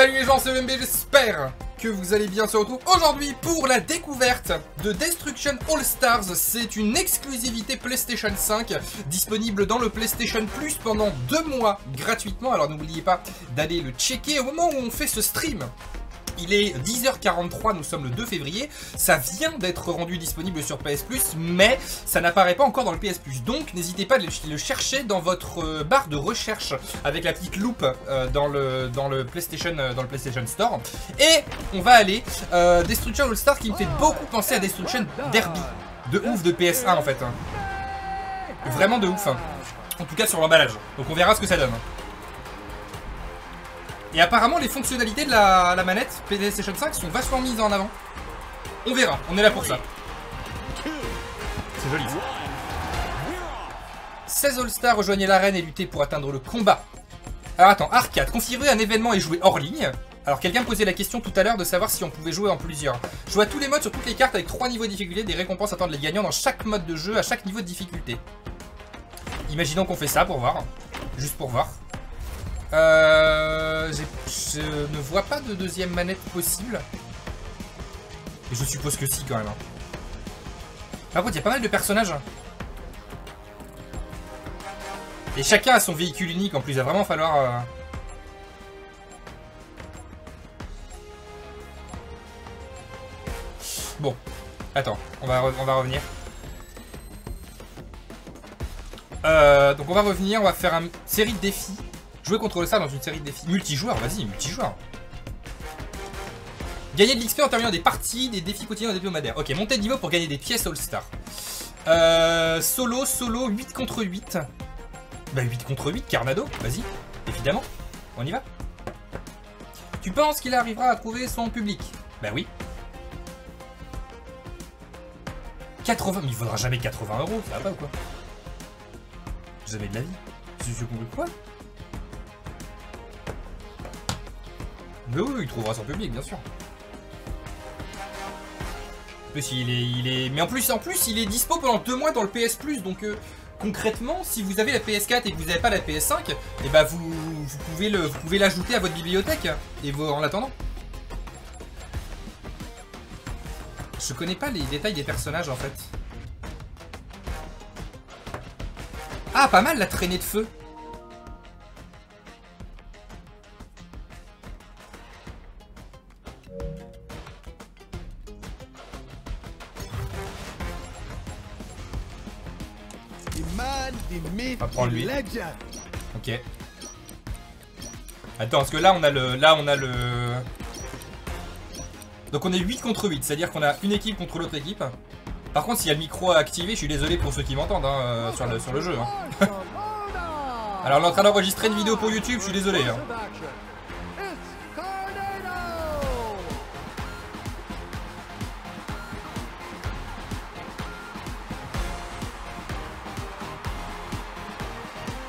Salut les gens, c'est MB, j'espère que vous allez bien se retrouver aujourd'hui pour la découverte de Destruction All Stars. C'est une exclusivité PlayStation 5 disponible dans le PlayStation Plus pendant deux mois gratuitement. Alors n'oubliez pas d'aller le checker au moment où on fait ce stream. Il est 10h43, nous sommes le 2 février. Ça vient d'être rendu disponible sur PS Plus, mais ça n'apparaît pas encore dans le PS Plus. Donc n'hésitez pas à le chercher dans votre euh, barre de recherche avec la petite loupe euh, dans, le, dans, le PlayStation, euh, dans le PlayStation Store. Et on va aller Destruction All Star qui me fait beaucoup penser à Destruction Derby. De ouf de PS1 en fait. Hein. Vraiment de ouf. Hein. En tout cas sur l'emballage. Donc on verra ce que ça donne. Et apparemment, les fonctionnalités de la, manette PlayStation 5 sont vachement mises en avant. On verra, on est là pour ça. C'est joli. 16 All-Stars rejoignez l'arène et luttez pour atteindre le combat. Alors attends, arcade, configurer un événement et jouer hors ligne. Alors quelqu'un posait la question tout à l'heure de savoir si on pouvait jouer en plusieurs. Jouer à tous les modes sur toutes les cartes avec 3 niveaux de difficulté, des récompenses attendent les gagnants dans chaque mode de jeu à chaque niveau de difficulté. Imaginons qu'on fait ça pour voir. Juste pour voir. Euh, je ne vois pas de deuxième manette possible. Et je suppose que si quand même. Hein. Par contre, il y a pas mal de personnages. Et chacun a son véhicule unique en plus. Il va vraiment falloir... Euh, bon. Attends, on va, on va revenir. Euh, donc on va revenir, on va faire une série de défis. Jouer contre ça dans une série de défis. Multijoueur, vas-y, multijoueur. Gagner de l'XP en terminant des parties, des défis quotidiens, des hebdomadaires. Ok, monter de niveau pour gagner des pièces All-Star. Euh, solo, solo, 8 contre 8. Bah 8 contre 8, Carnado, vas-y, évidemment. On y va. Tu penses qu'il arrivera à trouver son public? Bah oui. 80, mais il faudra jamais 80 euros, ça va pas ou quoi? Jamais de la vie. Tu compris quoi? Mais oui, il trouvera son public, bien sûr. En plus, est, il est... Mais en plus, il est dispo pendant deux mois dans le PS Plus, donc euh, concrètement, si vous avez la PS4 et que vous n'avez pas la PS5, et ben vous, pouvez le, vous pouvez l'ajouter à votre bibliothèque et en attendant. Je connais pas les détails des personnages en fait. Ah, pas mal la traînée de feu. Prendre lui. Ok. Attends, parce que là on a le. Là on a le. Donc on est 8 contre 8, c'est-à-dire qu'on a une équipe contre l'autre équipe. Par contre, s'il y a le micro à activer, je suis désolé pour ceux qui m'entendent hein, euh, sur, le, sur le jeu. Hein. Alors on est en train d'enregistrer une vidéo pour YouTube, je suis désolé. Hein.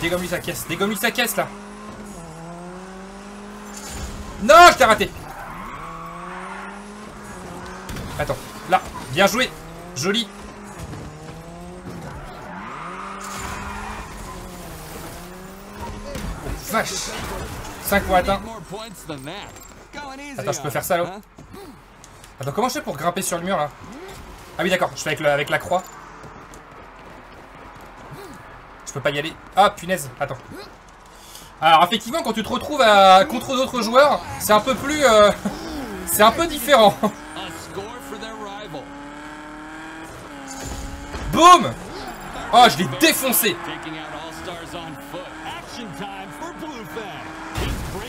dégomme-lui sa caisse. Dégomme-lui sa caisse, là. Non, je t'ai raté. Attends, là. Bien joué. Joli. Oh, vache. 5 points atteints. Attends, je peux faire ça, là Attends, comment je fais pour grimper sur le mur, là? Ah oui, d'accord. Je fais avec, avec la croix peux pas y aller. Ah, punaise, attends. Alors, effectivement, quand tu te retrouves à... contre d'autres joueurs, c'est un peu plus... Euh, c'est un peu différent. Boum Oh, je l'ai défoncé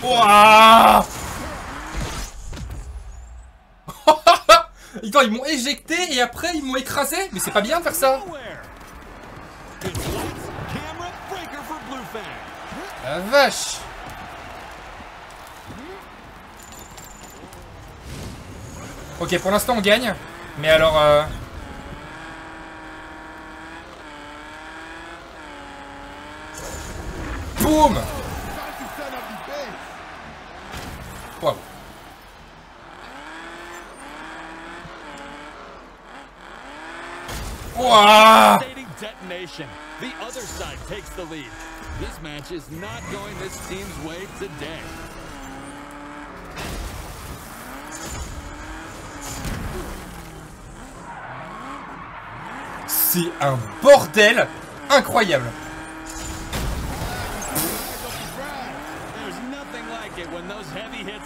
Wouah ils m'ont éjecté et après ils m'ont écrasé? Mais c'est pas bien de faire ça La vache Ok, pour l'instant on gagne. Mais alors... Euh... Boum Wow. Wow. detonation. The other side takes the lead. This match is not going this team's way today. C'est un bordel incroyable.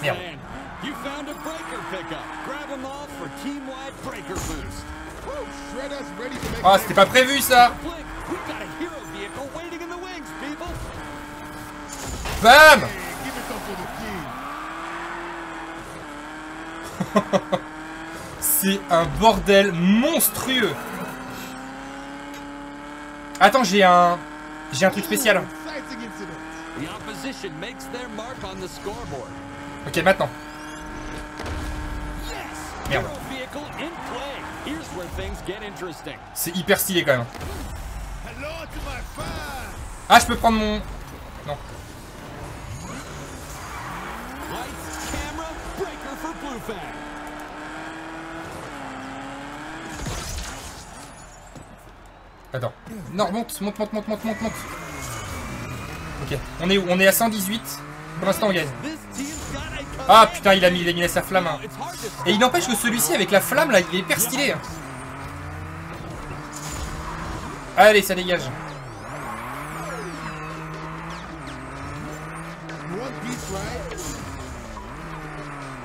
Merde. You found a breaker pickup. Grab them all for team-wide breaker boost. Ah, c'était pas prévu ça Bam C'est un bordel monstrueux Attends, j'ai un... J'ai un truc spécial. Ok, maintenant. Merde. C'est hyper stylé quand même. Ah, je peux prendre mon... Non. Attends. Non, monte, monte, monte, monte, monte, monte, monte. Ok. On est où? On est à 118. Pour l'instant, on gagne. Ah putain, il a mis, il a mis sa flamme. Hein. Et il n'empêche que celui-ci avec la flamme là, il est hyper stylé. Hein. Allez, ça dégage.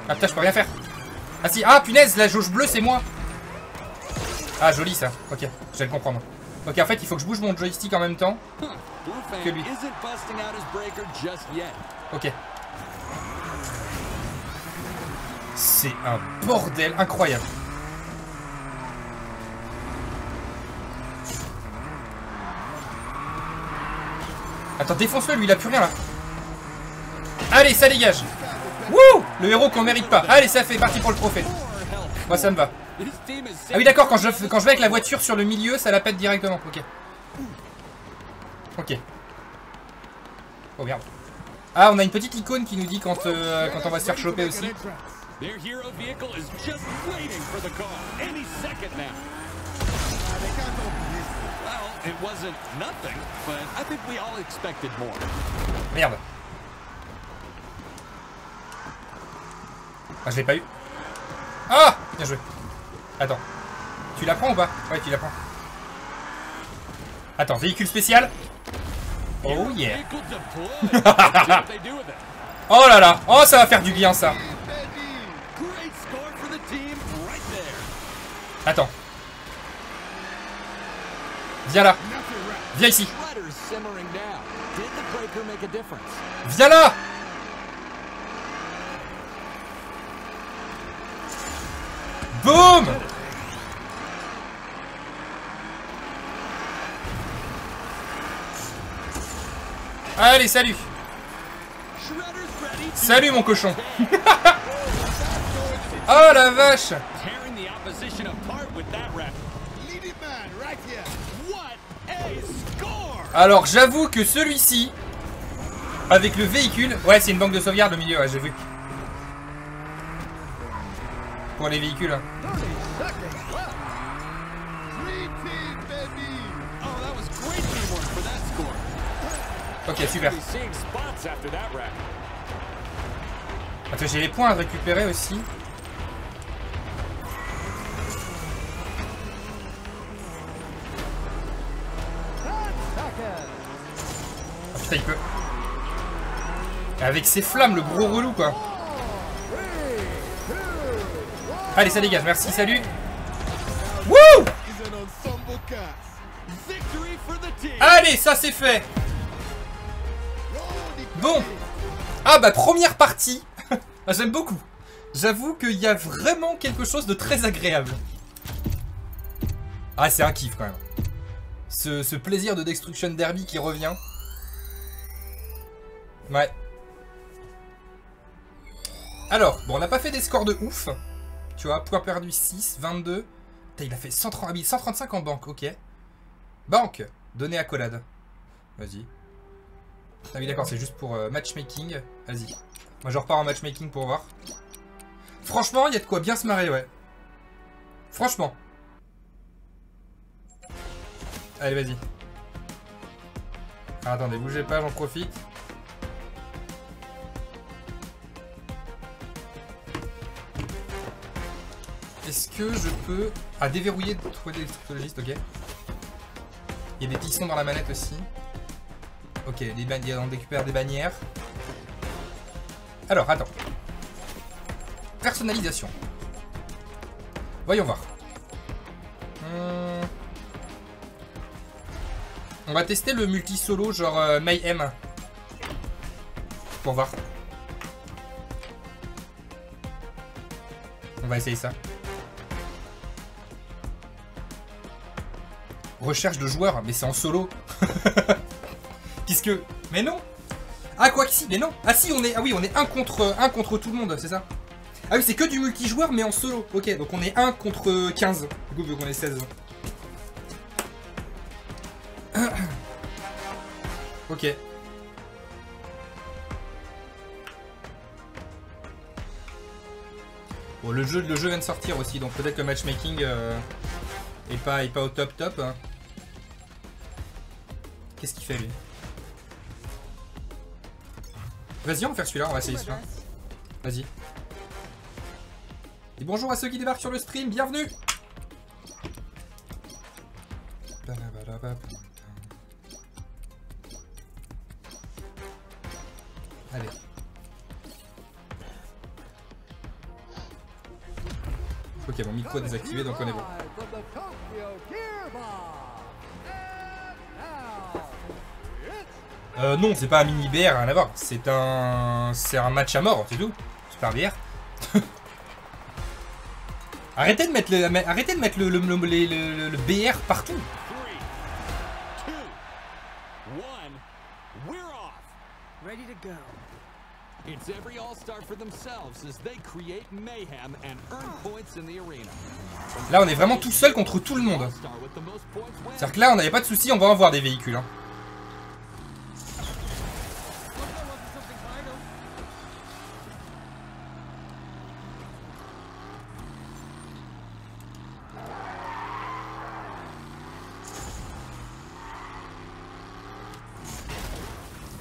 Ah putain, je peux rien faire. Ah si, ah punaise, la jauge bleue c'est moi. Ah joli ça. Ok, je vais le comprendre. Ok, en fait, il faut que je bouge mon joystick en même temps que lui. Ok. C'est un bordel incroyable. Attends, défonce-le, lui, il a plus rien, là. Allez, ça dégage. Le héros qu'on mérite pas. Allez, ça fait parti pour le trophée. Moi, ça me va. Ah oui, d'accord, quand je, quand je vais avec la voiture sur le milieu, ça la pète directement. Ok. Ok. Oh merde. Ah, on a une petite icône qui nous dit quand, euh, quand on va se faire choper aussi. Their Ah, je l'ai pas eu. Ah Bien joué. Attends. Tu la prends ou pas? Ouais, tu la prends. Attends, véhicule spécial? Oh yeah Oh là là Oh, ça va faire du bien, ça Attends. Viens là. Viens ici. Viens là Boum Allez, salut Salut mon cochon Oh la vache Alors j'avoue que celui-ci, avec le véhicule... Ouais, c'est une banque de sauvegarde au milieu, ouais, j'ai vu. Les véhicules. Ok, super. Attends, j'ai les points à récupérer aussi. putain, il peut. Avec ses flammes, le gros relou, quoi. Allez, ça dégage. Merci, salut. Wouh Allez, ça c'est fait. Bon. Ah bah, première partie. Ah, j'aime beaucoup. J'avoue qu'il y a vraiment quelque chose de très agréable. Ah, c'est un kiff quand même. Ce, ce plaisir de Destruction Derby qui revient. Ouais. Alors, bon, on n'a pas fait des scores de ouf. Tu vois, point perdu 6, 22. Putain, il a fait 130 135 en banque, ok. Banque, donné à Collade. Vas-y. Ah oui, d'accord, c'est juste pour euh, matchmaking. Vas-y. Moi, je repars en matchmaking pour voir. Franchement, il y a de quoi bien se marrer, ouais. Franchement. Allez, vas-y. Attendez, bougez pas, j'en profite. Est-ce que je peux... Ah, déverrouiller, trouver des destructologistes, ok. Il y a des pistons dans la manette aussi. Ok, on récupère des bannières. Alors, attends. Personnalisation. Voyons voir. Hmm. On va tester le multi-solo genre euh, Mayhem. Pour voir. On va essayer ça. Recherche de joueurs, mais c'est en solo. Qu'est-ce que... Mais non Ah, quoi que si, mais non Ah si, on est... Ah oui, on est un contre, un contre tout le monde, c'est ça Ah oui, c'est que du multijoueur, mais en solo. Ok, donc on est 1 contre 15. Du coup, vu qu'on est 16. ok. Bon, le jeu, le jeu vient de sortir aussi, donc peut-être que le matchmaking euh, est, pas, est pas au top top. hein. Qu'est-ce qu'il fait lui Vas-y, on va faire celui-là, on va essayer celui-là. Vas-y. Et bonjour à ceux qui débarquent sur le stream, bienvenue Allez. Ok, mon micro désactivé, donc on est bon. Euh, non, c'est pas un mini BR, rien à voir. C'est un... C'est un match à mort, c'est tout. Super BR. Arrêtez de mettre le, arrêtez de mettre le, le, le, le- le BR partout. Three, two, one, we're off. Ready to go. It's every all-star for themselves as they create mayhem and earn points in the arena. Là, on est vraiment tout seul contre tout le monde. C'est-à-dire que là, on n'avait pas de soucis, on va en voir des véhicules. hein.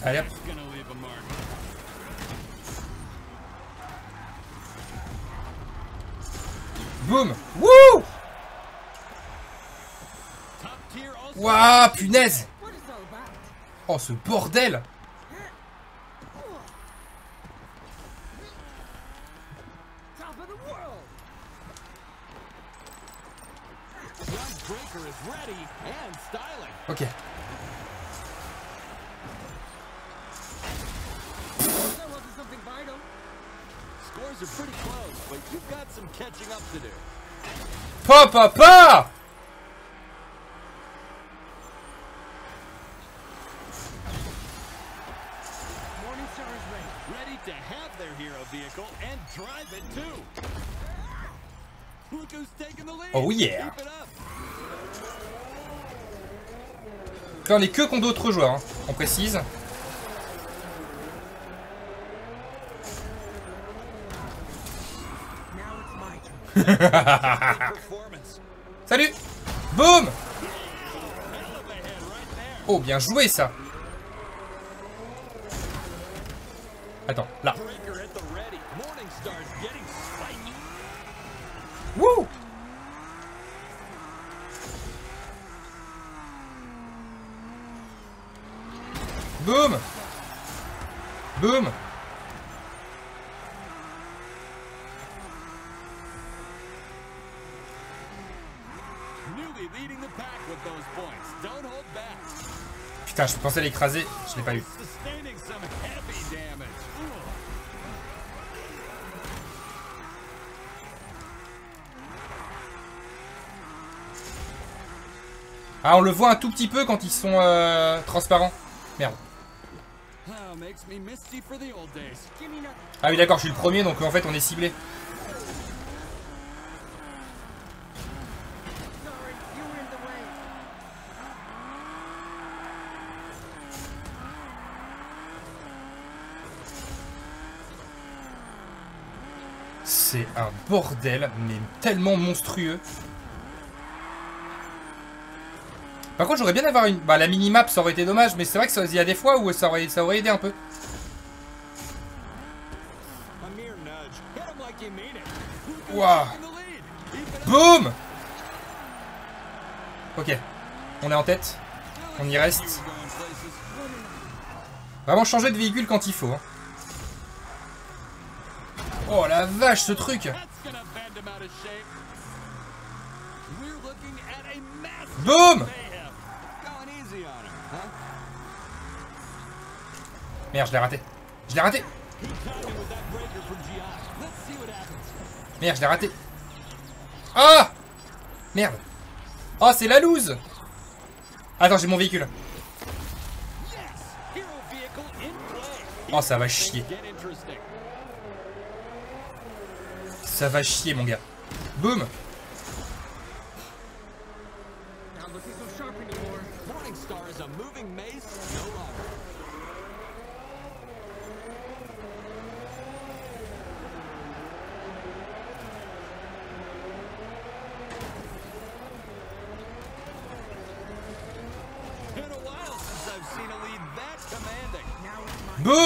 Allez. Boum Wouh punaise? Oh, ce bordel taking the lead. Oh yeah. Keep it up. Là, on est que contre d'autres joueurs, hein. on précise. Salut. Boum. Oh, bien joué ça. Attends, là. Wouh. Boum. Boum Putain, je pensais l'écraser, je l'ai pas eu. Ah, on le voit un tout petit peu quand ils sont euh, transparents. Merde. Ah oui, d'accord, je suis le premier, donc en fait, on est ciblé. C'est un bordel, mais tellement monstrueux. Par contre, j'aurais bien avoir une... Bah, la minimap, ça aurait été dommage, mais c'est vrai qu'il y a des fois où ça aurait, ça aurait aidé un peu. Up Boum Ok. On est en tête. On y reste. Vraiment changer de véhicule quand il faut. hein. Oh la vache, ce truc huh? Merde, je l'ai raté. Je l'ai raté. Merde, je l'ai raté. Ah Merde. Oh, c'est la loose Attends, j'ai mon véhicule. Oh, ça va chier. Ça va chier, mon gars. Boum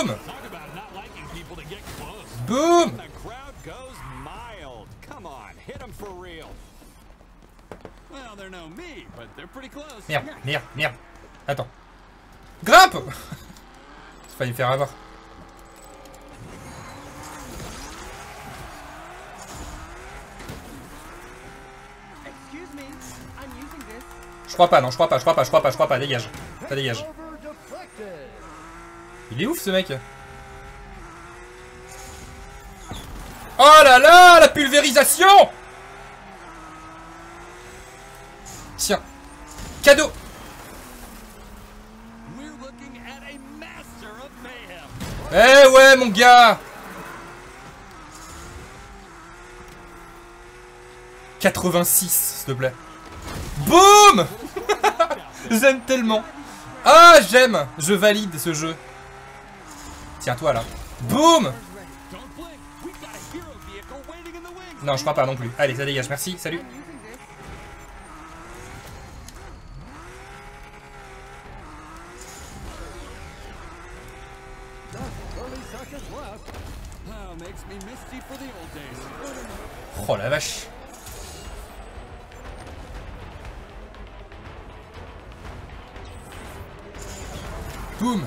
Not Merde, merde. Attends. Grimpe Il fallait me faire avoir. Je crois pas, non, je crois pas, je crois pas, je crois pas, je crois pas. Dégage. Ça dégage. Il est ouf, ce mec. Oh là là, la pulvérisation Tiens. Cadeau Eh ouais, mon gars 86, s'il te plaît. Boum J'aime tellement. Ah, j'aime Je valide ce jeu. Tiens, toi, là. Boum. Non, je crois pas non plus. Allez, ça dégage, merci, salut. Oh la vache. Boum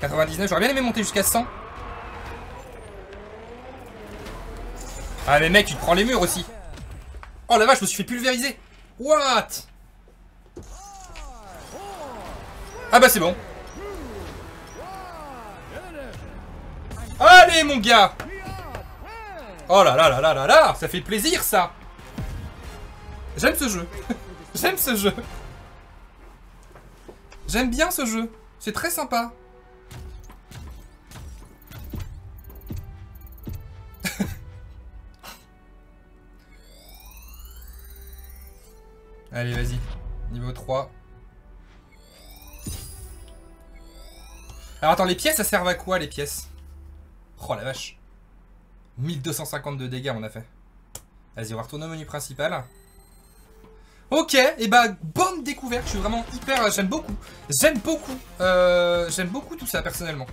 99, j'aurais bien aimé monter jusqu'à 100. Ah mais mec, tu te prends les murs aussi. Oh la vache, je me suis fait pulvériser. What? Ah bah c'est bon. Allez mon gars Oh là là là là là là Ça fait plaisir ça J'aime ce jeu. J'aime ce jeu. J'aime bien ce jeu. C'est très sympa. Allez, vas-y. Niveau 3. Alors attends, les pièces, ça servent à quoi les pièces? Oh la vache. 1252 dégâts on a fait. Vas-y, on va retourner au menu principal. Ok, et bah bonne découverte, je suis vraiment hyper... J'aime beaucoup. J'aime beaucoup. Euh, J'aime beaucoup tout ça personnellement.